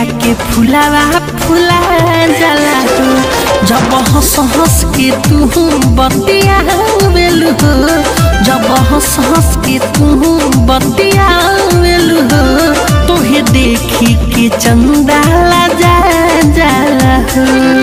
बगिया के फुलावा फुला जला हो जब हंस हंस के तू बतिया बेलू हो। जब हंस हंस के तू बतिया बेलू हो। तोहे देखी के चंदा ला जा जाला हो।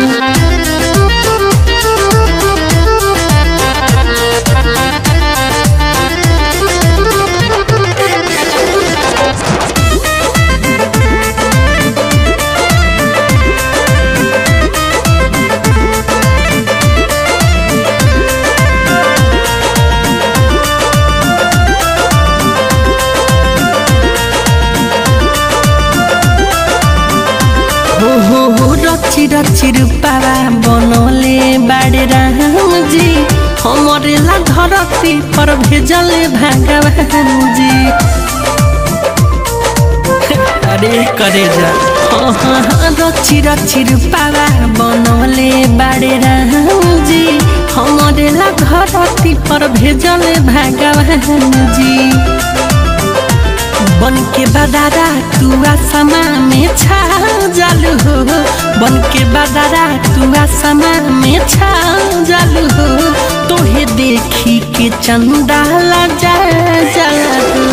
हो हो हो रची रची रूपावा बनले बाड़े राम जी हमरे ला धरती पर भेजले भगवान जी अरे, करे जा। हाँ हाँ हाँ रची रची रूपावा बनले बाड़े राम जी हमरे ला धरती पर भेजले भगवान जी बन के बदारा तू आसमा बन के बदारा तू आसमा में छा जालू हो। तोहे देखी के चंदा ला जा। जाला हो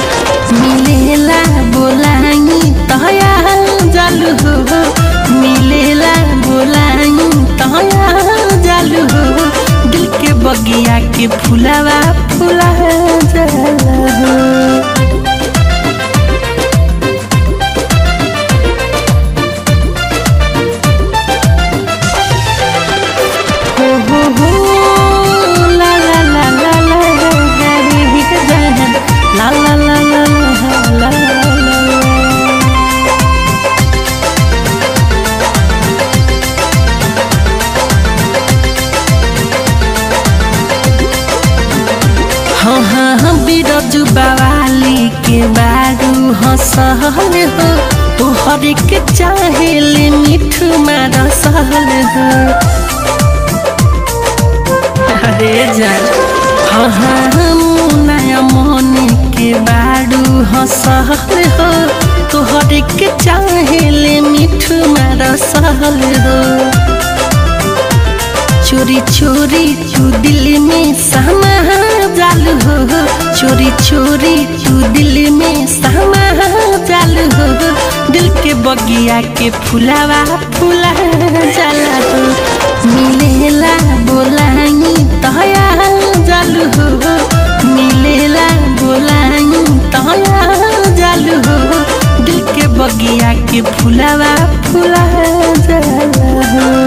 मिलेला बोलाई तया जालू हो। मिलेला बोलाई तया जालू हो। दिल के बगिया के फुलावा फुला जाला बिरजू बवाली के बारू हंसहल हो। तोहर के चाहेले मिठू मार सहल हो। अरे जा हाँ हाँ हाँ मुनाया मोनी के बारू हंसहल हो। तोहर के चाहेले मिठू मार सहल हो। चोरी चोरी तू दिल में समा जालू हो। छोरी छोरी तू दिल में समा जाल हो। दिल के बगिया के फुलावा फुला जाला हो। मिलेला बोलानी तया जाल हो। मिलेला बोलानी तया जाल हो। दिल के बगिया के फुलावा फुला जाला हो।